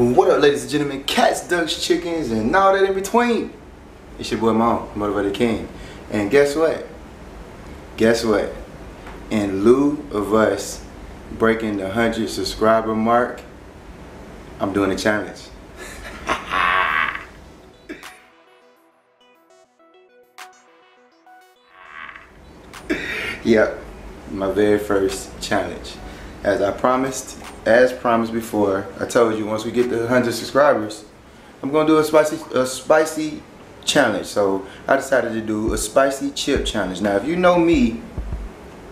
What up, ladies and gentlemen? Cats, ducks, chickens, and all that in between. It's your boy Mon, Motivated King. And guess what? Guess what? In lieu of us breaking the 100 subscriber mark, I'm doing a challenge. yep, my very first challenge. As I promised, as promised before, I told you once we get to 100 subscribers, I'm gonna do a spicy, a spicy challenge. So I decided to do a spicy chip challenge. Now, if you know me,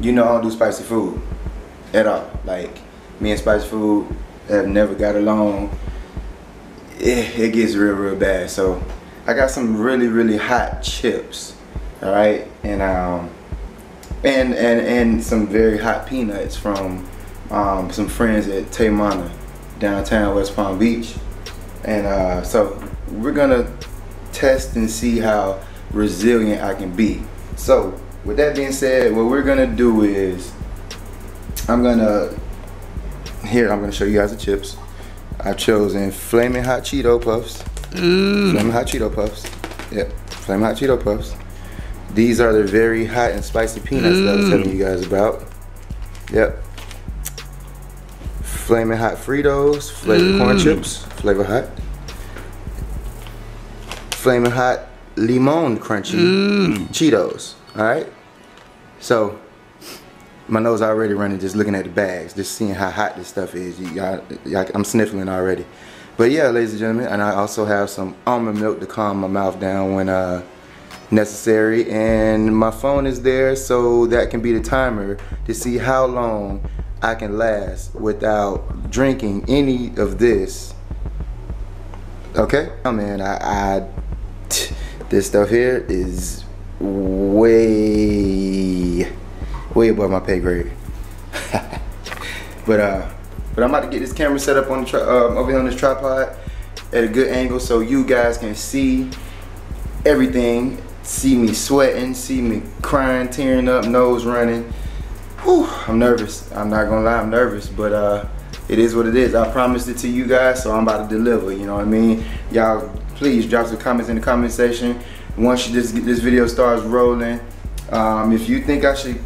you know I don't do spicy food at all. Like me and spicy food have never got along. It, it gets real, real bad. So I got some really, really hot chips. All right, and um, and and and some very hot peanuts from um, some friends at Taymana downtown West Palm Beach. And uh, so we're gonna test and see how resilient I can be. So with that being said, what we're gonna do is I'm gonna, here I'm gonna show you guys the chips. I've chosen Flaming Hot Cheeto Puffs. Mm. Flaming Hot Cheeto Puffs. Yep, Flaming Hot Cheeto Puffs. These are the very hot and spicy peanuts mm. that I was telling you guys about. Yep, Flaming Hot Fritos, flavored mm. corn chips, flavor hot. Flaming Hot Limon Crunchy mm. Cheetos. All right. So my nose already running just looking at the bags, just seeing how hot this stuff is. Y'all, I'm sniffling already. But yeah, ladies and gentlemen, and I also have some almond milk to calm my mouth down when uh, necessary. And my phone is there, so that can be the timer to see how long I can last without drinking any of this. Okay? Oh man, I, I this stuff here is way, way above my pay grade. but uh, but I'm about to get this camera set up on the uh, over here on this tripod at a good angle so you guys can see everything. See me sweating, see me crying, tearing up, nose running. Whew, I'm nervous. I'm not gonna lie, I'm nervous, but uh, it is what it is. I promised it to you guys, so I'm about to deliver. You know what I mean? Y'all, please drop some comments in the comment section. Once this this video starts rolling, um, if you think I should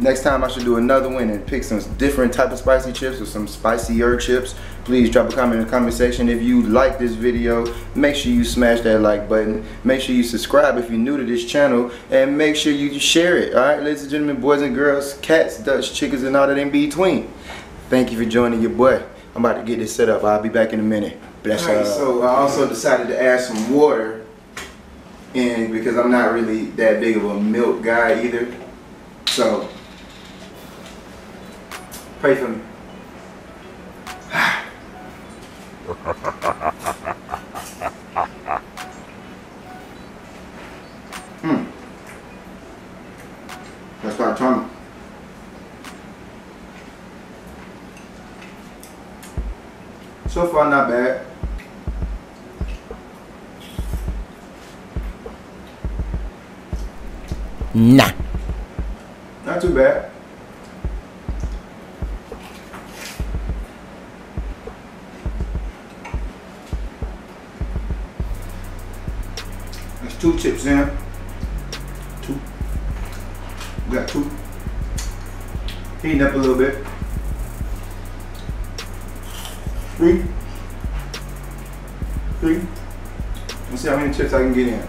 next time I should do another one and pick some different type of spicy chips or some spicier chips. Please drop a comment in the comment section. If you like this video make sure you smash that like button. Make sure you subscribe if you're new to this channel. And make sure you share it all right ladies and gentlemen boys and girls cats ducks chickens and all that in between. Thank you for joining your boy. I'm about to get this set up. I'll be back in a minute. Bless all right, so I also decided to add some water in because I'm not really that big of a milk guy either. So Pray for me. hmm. That's what I'm talking So far, not bad. Nah. Three. Let's see how many chips I can get in.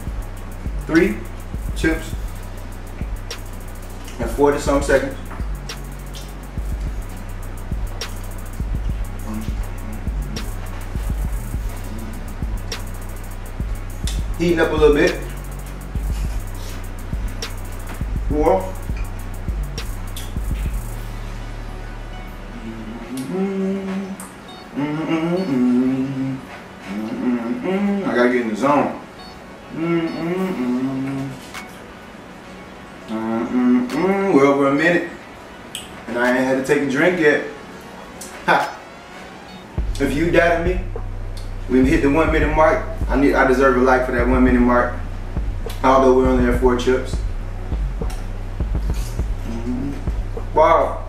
Three chips in 40 some seconds. heating up a little bit. Four. one minute mark. I need I deserve a like for that one minute mark. Although we're only at four chips. Mm -hmm. Wow.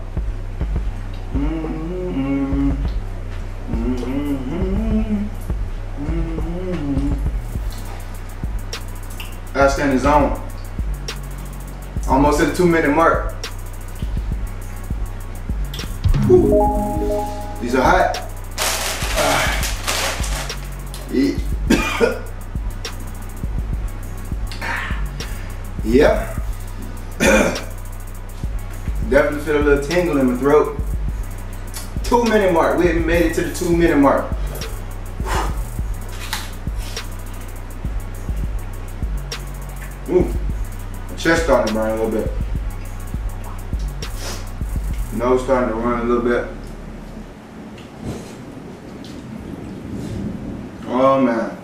Mm -hmm. his own. Almost at the two minute mark. These are hot. Yeah. Definitely feel a little tingle in my throat. Two minute mark. We haven't made it to the two minute mark. Ooh. My chest starting to burn a little bit. Nose starting to run a little bit. Oh man.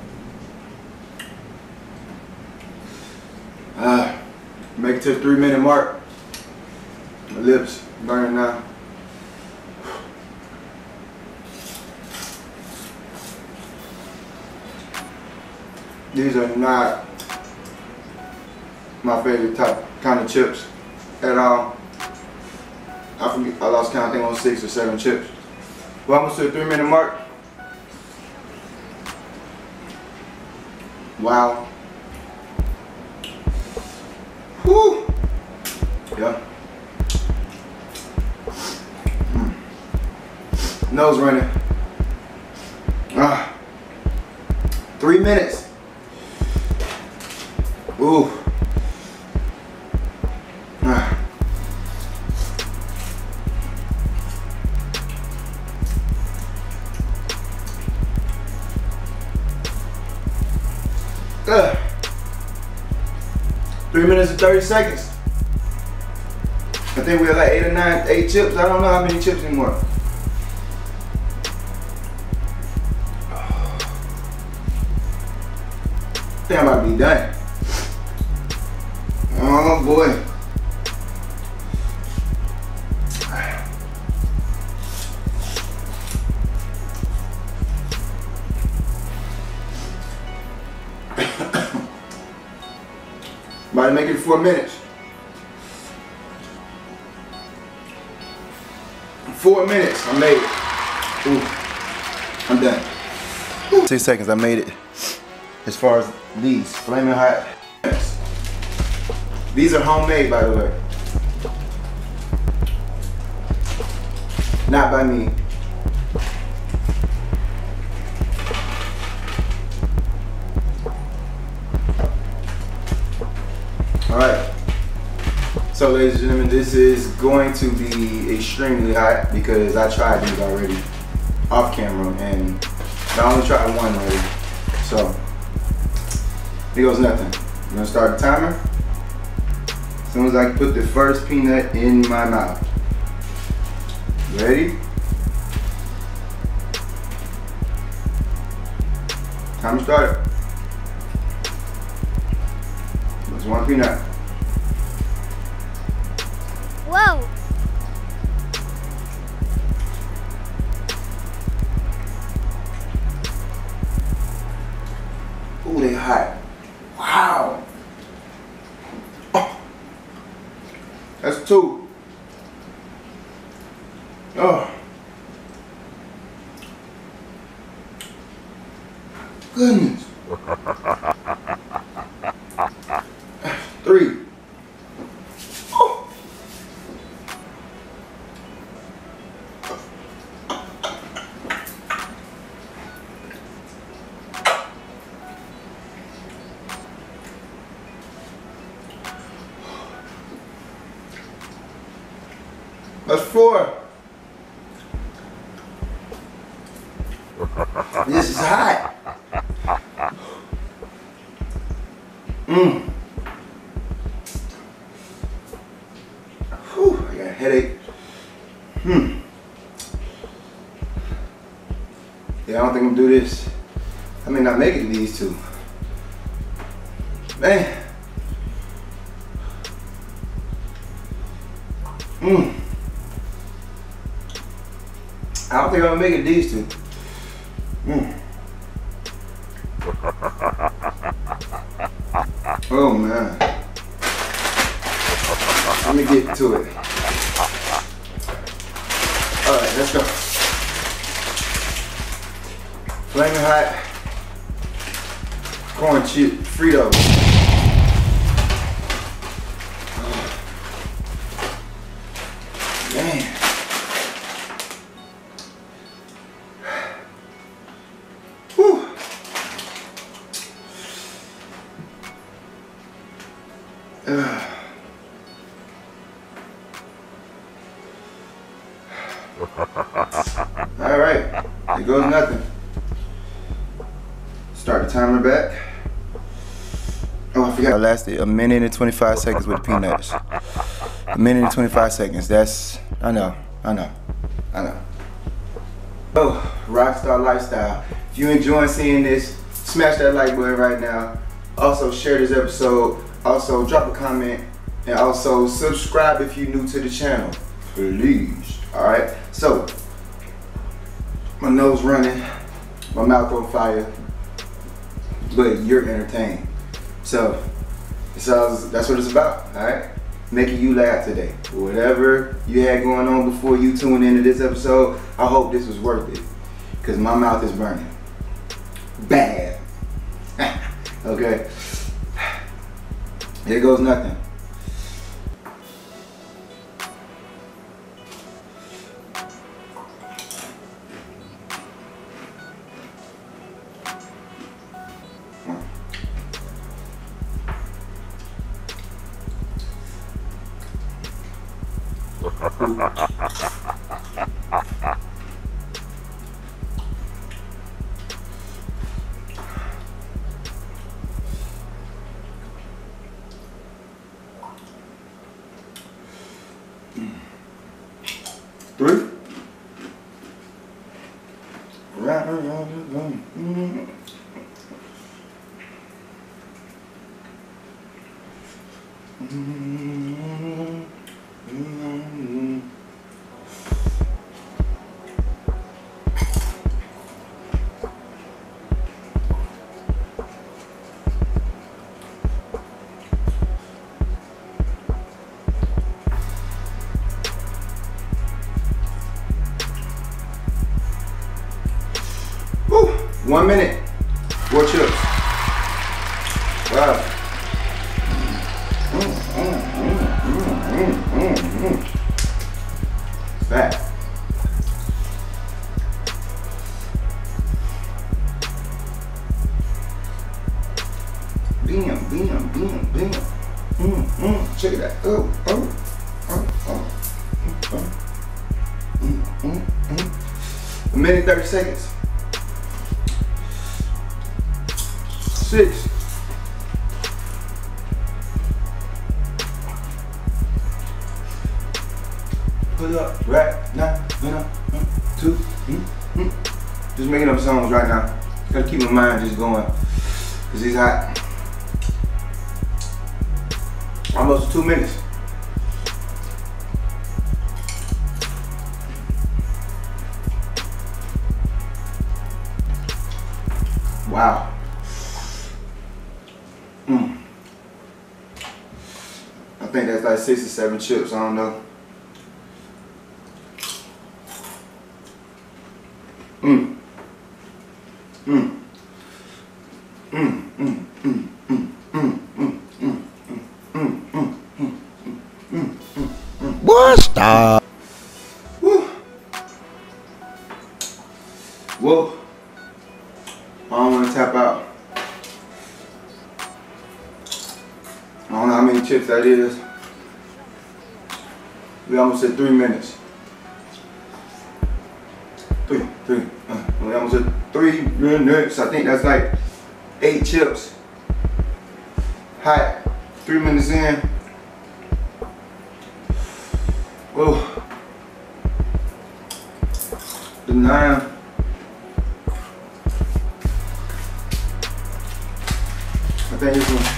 Make it to the three minute mark. My lips burning now. These are not my favorite type kind of chips at all. I forget, I lost count, I think on six or seven chips. Well, almost to the three minute mark. Wow. Whew. Yeah. Mm. Nose running. Ah. Three minutes. Ooh. Three minutes and 30 seconds. I think we have like eight or nine, eight chips. I don't know how many chips anymore. About to make it four minutes. Four minutes, I made it. Ooh, I'm done. Two seconds, I made it. As far as these, flaming hot. These are homemade, by the way. Not by me. So, ladies and gentlemen, this is going to be extremely hot because I tried these already off camera and I only tried one already. So, here goes nothing. I'm gonna start the timer. As soon as I put the first peanut in my mouth. Ready? Time started. There's one peanut. Three. Mmm. I don't think I'm gonna make it these two. Mm. Oh man. Let me get to it. Alright, let's go. Flaming hot corn chip Fritos. Goes nothing. Start the timer back. Oh, I forgot. I lasted a minute and 25 seconds with the peanuts. A minute and 25 seconds. That's, I know, I know, I know. Oh, Rockstar Lifestyle. If you enjoying seeing this, smash that like button right now. Also, share this episode. Also, drop a comment. And also, subscribe if you're new to the channel. Please. Alright? So, my nose running, my mouth on fire, but you're entertained. So, so that's what it's about, all right? Making you laugh today. Whatever you had going on before you tuned into this episode, I hope this was worth it. Because my mouth is burning. Bad. okay? Here goes nothing. Mm-hmm. mm-hmm. One minute. Four chips. Wow. Mm. Bam, bam, bam, bam. Mm, mm. Check it out. Oh, oh, oh, oh. Oh. Mm, mm, mm. A minute, 30 seconds. Six. Put up, right now, one, two, mm, mm. Just making up songs right now. Gotta keep my mind just going. Cause it's hot. Almost two minutes. I think that's like six or seven chips. I don't know. Mm. Mm. Mm. Mm. Mm. Mm. Mm. Mm. Mm. Mm. Mm. Mm. Mm. Mm. What? Stop. Woo. Whoa. I don't want to tap out. I don't know how many chips that is. At three minutes. Three, three. Uh, we almost at three minutes. I think that's like eight chips. Hot. Three minutes in. Whoa. The nine. I think this one.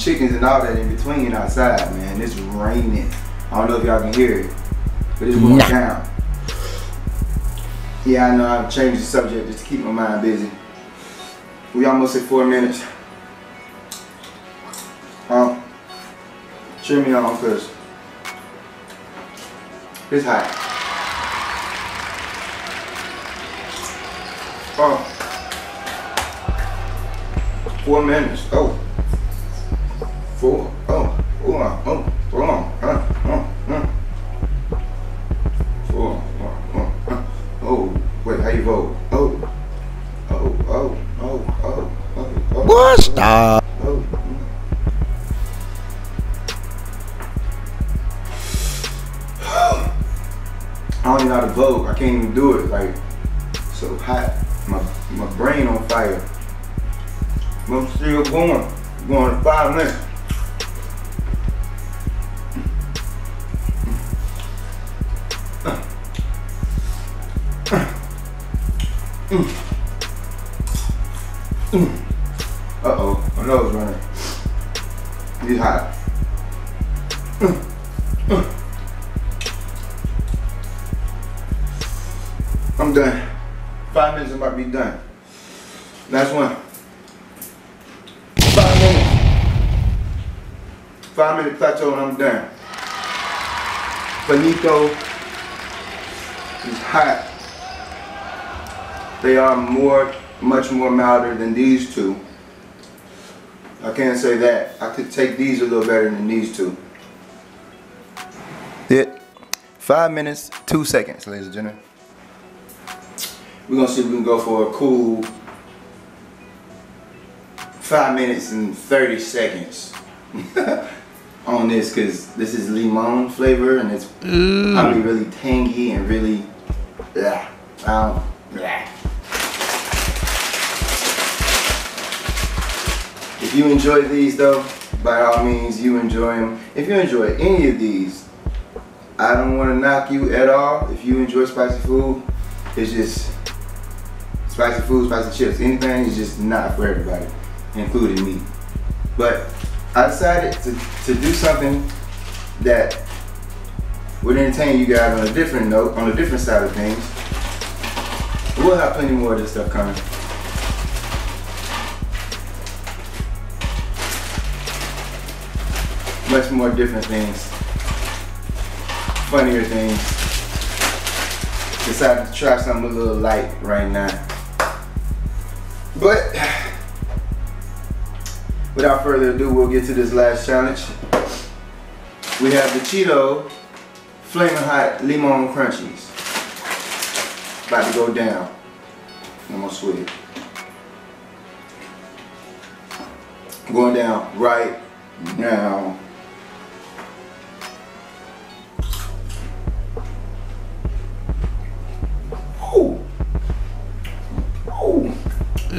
Chickens and all that in between outside, man. It's raining. I don't know if y'all can hear it, but it's going Nah. down. Yeah, I know I've changed the subject just to keep my mind busy. We almost at four minutes. Um, cheer me on, cause it's hot. Oh. Four minutes. Oh. Four. Oh. Oh. Huh. Huh. Huh. Four. Oh. Oh. Oh. Wait. How you vote? Oh. Oh. Oh. Oh. Oh. Oh. oh. What? Oh, Stop. Oh, oh. I don't even know how to vote. I can't even do it. Like so hot. My my brain on fire. But I'm still going. Going in five minutes. Uh oh, my nose running. He's hot. I'm done. Five minutes, I'm about to be done. Last one. Five minutes. Five minute plateau and I'm done. Benito is hot. They are more, much more milder than these two. I can't say that. I could take these a little better than these two. It. Five minutes, two seconds, ladies and gentlemen. We're gonna see if we can go for a cool five minutes and 30 seconds on this because this is limon flavor and it's probably really tangy and really yeah, um, yeah. If you enjoy these though, by all means you enjoy them. If you enjoy any of these, I don't want to knock you at all. If you enjoy spicy food, it's just spicy food, spicy chips, anything is just not for everybody, including me. But I decided to, to do something that would entertain you guys on a different note, on a different side of things. We'll have plenty more of this stuff coming. Much more different things. Funnier things. Decided to try something a little light right now. But without further ado, we'll get to this last challenge. We have the Cheeto Flaming Hot Limon Crunchies. About to go down. I'm gonna swig. Going down right now.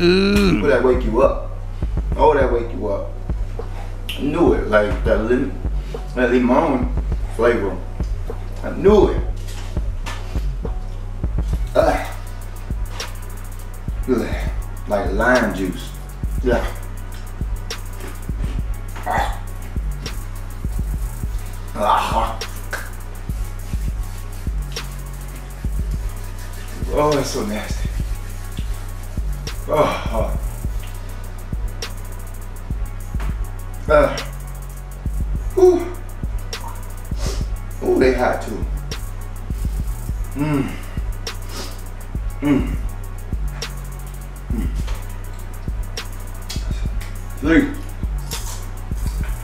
Will that wake you up? Oh, that wake you up. I knew it, like that lim that limon flavor. I knew it. Ah. Like lime juice. Yeah. Ah. Ah. Oh, that's so nasty. Three.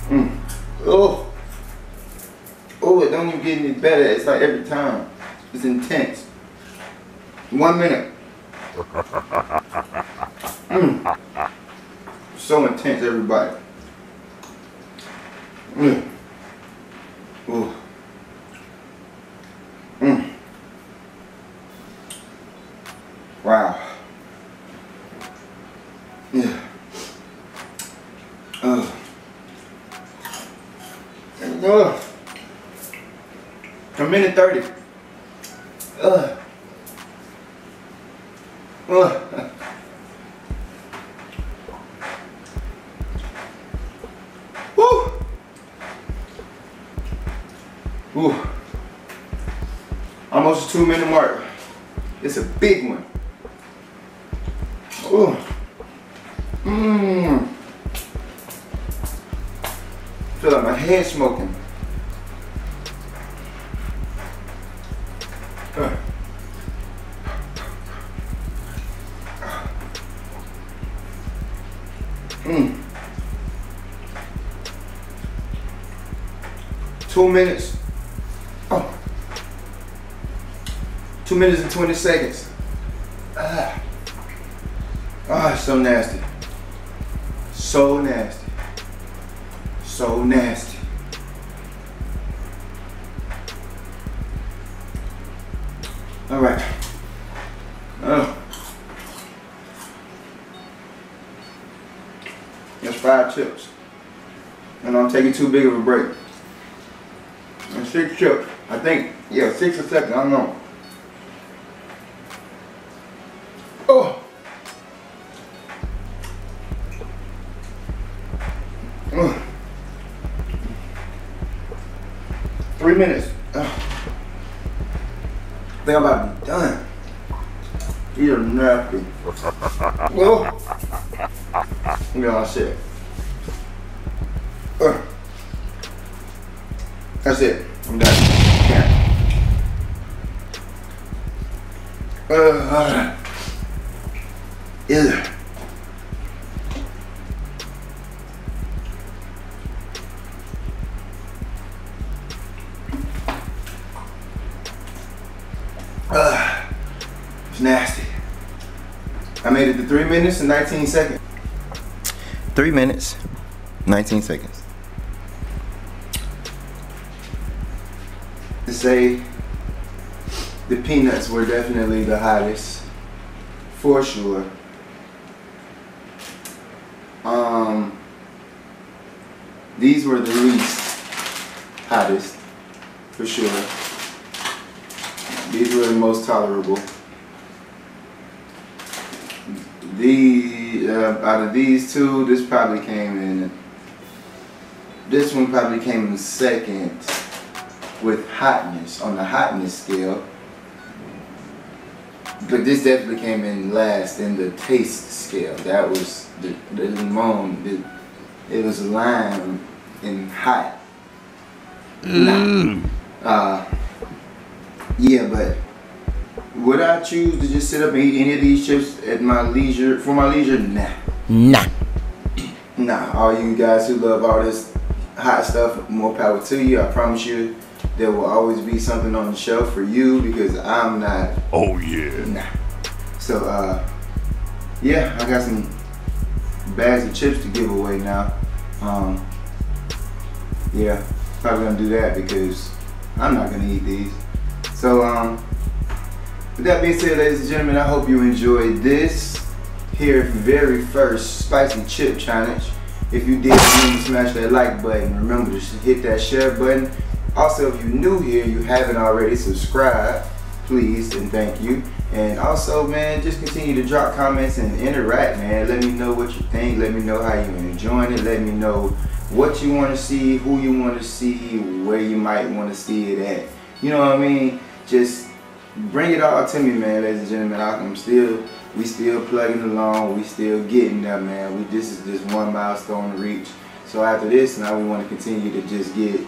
Mmm. Oh. Oh, it don't even get any better. It's like every time. It's intense. One minute. Mm. So intense, everybody. Mm. Ooh. Almost a two minute mark. It's a big one. Ooh. Mmm. Feel like my head smoking. Uh. Two minutes, Two minutes and 20 seconds. Ah, ah so nasty. So nasty. So nasty. All right. Oh. That's five chips. And I'm taking too big of a break. And six chips. I think, yeah, six or seven, I don't know. Uh. Yeah. Uh, it's nasty. I made it to three minutes and 19 seconds. Three minutes, 19 seconds. To say the peanuts were definitely the hottest, for sure. Um, these were the least hottest, for sure. These were the most tolerable. The uh, out of these two, this probably came in. This one probably came in second with hotness on the hotness scale. But this definitely came in last in the taste scale. That was the, the limon. The, it was lime and hot. Mm. Nah. Uh, yeah, but would I choose to just sit up and eat any of these chips at my leisure for my leisure? Nah. Nah. Nah. All you guys who love all this hot stuff, more power to you. I promise you, there will always be something on the shelf for you because I'm not. Oh yeah. Nah. So uh, yeah, I got some bags of chips to give away now. Um, yeah, probably gonna do that because I'm not gonna eat these. So um, with that being said, ladies and gentlemen, I hope you enjoyed this here very first spicy chip challenge. If you did, remember to smash that like button. Remember to hit that share button. Also, if you're new here, you haven't already, subscribed, please, and thank you. And also, man, just continue to drop comments and interact, man. Let me know what you think. Let me know how you're enjoying it. Let me know what you want to see, who you want to see, where you might want to see it at. You know what I mean? Just bring it all to me, man, ladies and gentlemen. I'm still, we still plugging along. We still getting there, man. We this is just one milestone to reach. So after this, now we want to continue to just get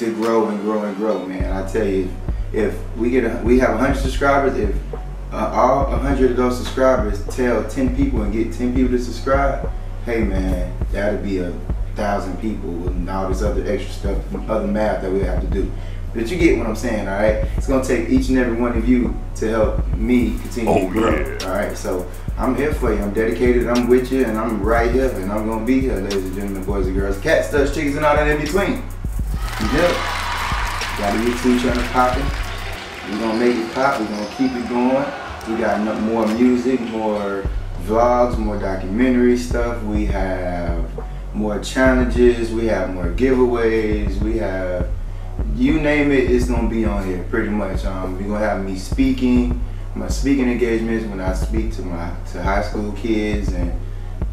to grow and grow and grow, man. I tell you, if we get a, we have 100 subscribers, if uh, all 100 of those subscribers tell 10 people and get 10 people to subscribe, hey man, that'll be a thousand people and all this other extra stuff, other math that we have to do. But you get what I'm saying, all right? It's gonna take each and every one of you to help me continue Oh, to grow. yeah. All right, so I'm here for you. I'm dedicated. I'm with you, and I'm right here, and I'm gonna be here, ladies and gentlemen, boys and girls, cats, studs, chickens, and all that in between. Yep. Got a YouTube channel popping. We're gonna make it pop. We're gonna keep it going. We got more music, more vlogs, more documentary stuff. We have more challenges. We have more giveaways. We have you name it, it's gonna be on here pretty much. Um, we're gonna have me speaking, my speaking engagements when I speak to my to high school kids, and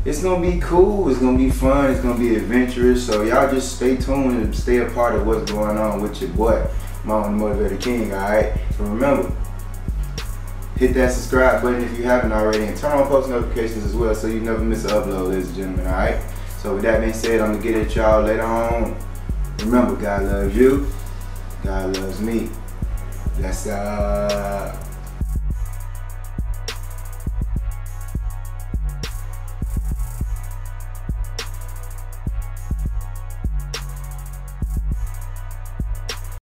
it's gonna be cool. It's gonna be fun. It's gonna be adventurous. So y'all just stay tuned and stay a part of what's going on with your boy, Mama Motivator King. All right. So remember, hit that subscribe button if you haven't already, and turn on post notifications as well, so you never miss an upload, ladies and gentlemen. All right. So with that being said, I'm gonna get at y'all later on. Remember, God loves you. God loves me. That's uh